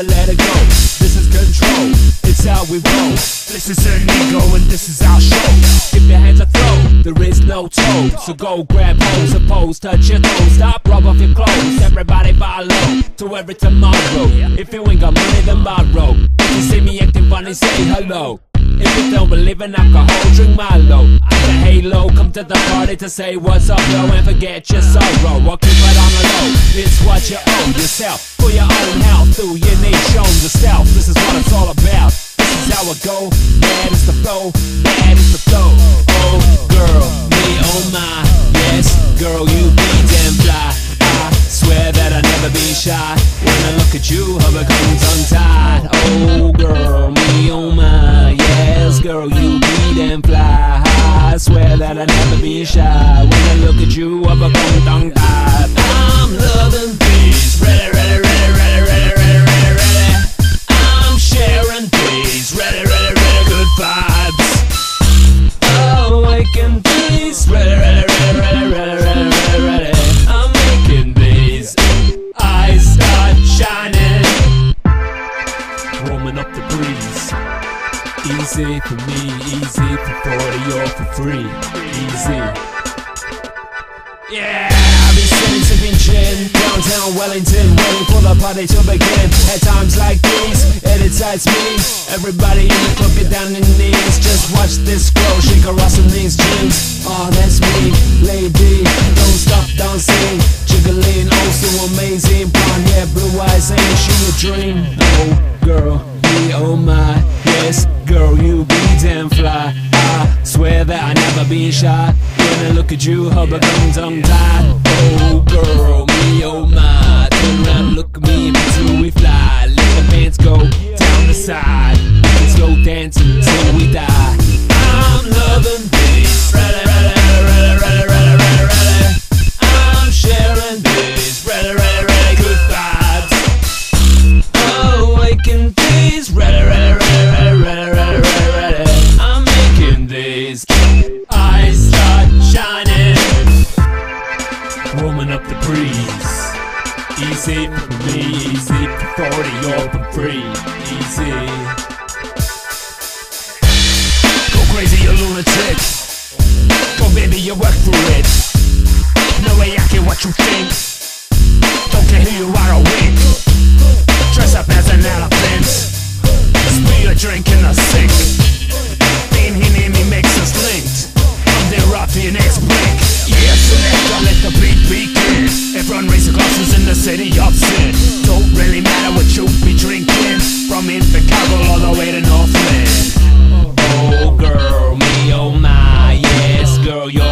let it go. This is control, it's how we roll. This is an ego and this is our show. If your hands are throw, there is no toe. So go grab hold, suppose, touch your toes, stop, rub off your clothes. Everybody follow to every tomorrow. If you ain't got money, then borrow. If you see me acting funny, say hello. If you don't believe in alcohol, drink Milo. I'm the halo, come to the party to say what's up, yo, and forget your sorrow. Or keep it on the low. It's what you owe yourself for your own health. Through your need, shown stealth. This is what it's all about. This is how it go. Bad is the flow, bad is the flow. Oh, girl, me, oh my, yes, girl, you be damn fly. I swear that I've never been shy. When I look at you, I become tongue tied. Oh, girl, me, oh my, yes, girl, you be damn fly. high. I swear that I've never be shy. When I look at you, I become tongue tied. I'm loving peace, ready, Easy for me, easy for 40 or for free. Easy. Yeah, I've been sitting sipping gin downtown Wellington, waiting for the party to begin. At times like these, it excites me. Everybody in the club get down on knees. Just watch this girl shake her ass in these jeans. Oh, that's me, lady. Don't stop dancing, so amazing. Blonde hair, blue eyes, ain't she a dream? Oh, girl, me, oh my, yes, girl, you be damn fly. I swear that I never been shy. When I look at you, I become tongue tied. Oh, girl, warming up the breeze. Easy for me, easy for 40 or for free. Easy. Go crazy, you lunatic. Go baby, you work for it. No way I care what you think. Don't care who you are or wink. Dress up as an elephant. Spill a drink in the sink. Being here near me makes us linked. I'm the ruffian ex-blink. Selector, let city of sin. Don't really matter what you be drinking. From Invercargill all the way to Northland. Oh girl, me oh my, yes girl, you're